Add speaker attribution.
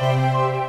Speaker 1: Música